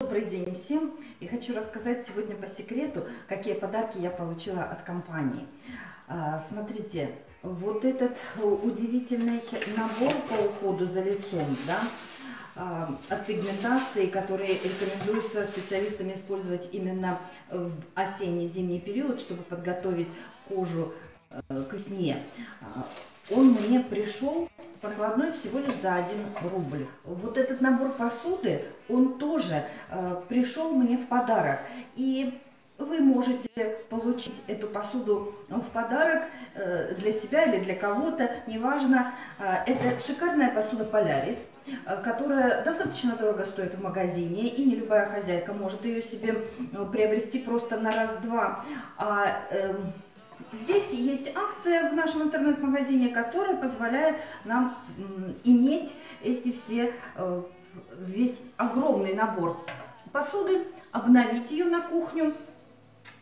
Добрый день всем! И хочу рассказать сегодня по секрету, какие подарки я получила от компании. А, смотрите, вот этот удивительный набор по уходу за лицом, да, а, от пигментации, который рекомендуется специалистами использовать именно в осенне-зимний период, чтобы подготовить кожу э, к весне. А, он мне пришел прокладной всего лишь за 1 рубль. Вот этот набор посуды, он тоже э, пришел мне в подарок. И вы можете получить эту посуду в подарок э, для себя или для кого-то, неважно. Э, это шикарная посуда Polaris, э, которая достаточно дорого стоит в магазине, и не любая хозяйка может ее себе приобрести просто на раз-два. А, э, Здесь есть акция в нашем интернет-магазине, которая позволяет нам иметь эти все, э, весь огромный набор посуды, обновить ее на кухню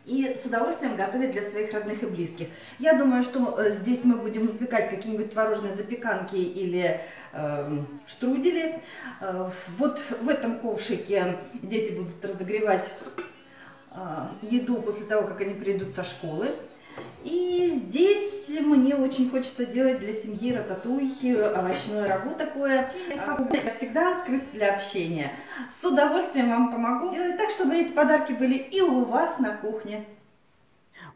и с удовольствием готовить для своих родных и близких. Я думаю, что э, здесь мы будем выпекать какие-нибудь творожные запеканки или э, штрудели. Э, вот в этом ковшике дети будут разогревать э, еду после того, как они придут со школы. И здесь мне очень хочется делать для семьи рататуй, овощное рагу такое. Я всегда открыт для общения. С удовольствием вам помогу делать так, чтобы эти подарки были и у вас на кухне.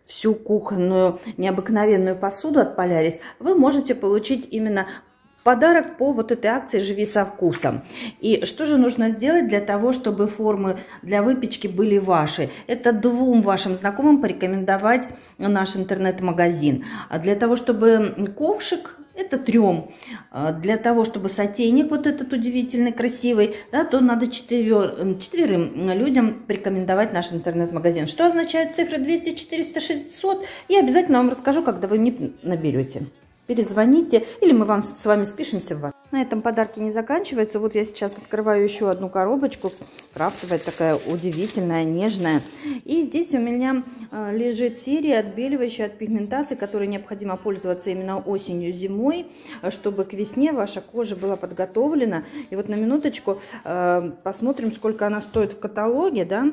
Всю кухонную необыкновенную посуду от Полярис вы можете получить именно Подарок по вот этой акции «Живи со вкусом». И что же нужно сделать для того, чтобы формы для выпечки были ваши? Это двум вашим знакомым порекомендовать наш интернет-магазин. А для того, чтобы ковшик это трем. А для того, чтобы сотейник вот этот удивительный, красивый, да, то надо четвер, четверым людям порекомендовать наш интернет-магазин. Что означают цифры 200, 400, 600? Я обязательно вам расскажу, когда вы мне наберете перезвоните, или мы вам с вами спишемся в WhatsApp. На этом подарки не заканчиваются. Вот я сейчас открываю еще одну коробочку. Крафтовая такая удивительная, нежная. И здесь у меня э, лежит серия отбеливающая от пигментации, которой необходимо пользоваться именно осенью, зимой, чтобы к весне ваша кожа была подготовлена. И вот на минуточку э, посмотрим, сколько она стоит в каталоге. Да?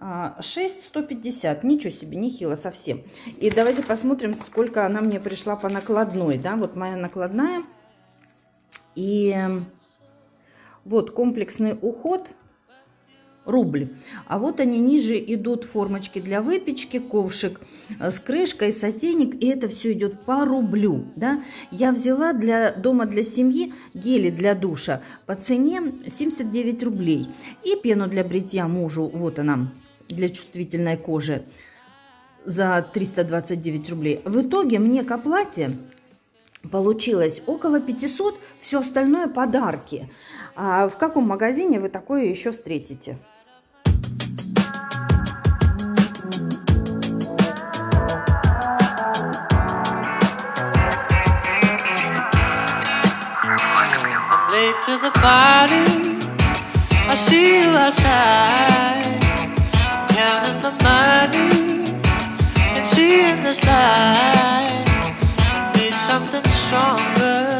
6,150. Ничего себе, нехило совсем. И давайте посмотрим, сколько она мне пришла по накладной. Да, вот моя накладная. И вот комплексный уход рубль. А вот они ниже идут формочки для выпечки, ковшик э, с крышкой, сотейник. И это все идет по рублю. Да? Я взяла для дома для семьи гели для душа по цене 79 рублей. И пену для бритья мужу, вот она, для чувствительной кожи за 329 рублей. В итоге мне к оплате получилось около 500, все остальное подарки. А в каком магазине вы такое еще встретите? to the party. I see you outside. counting the money and seeing this light. Need something stronger.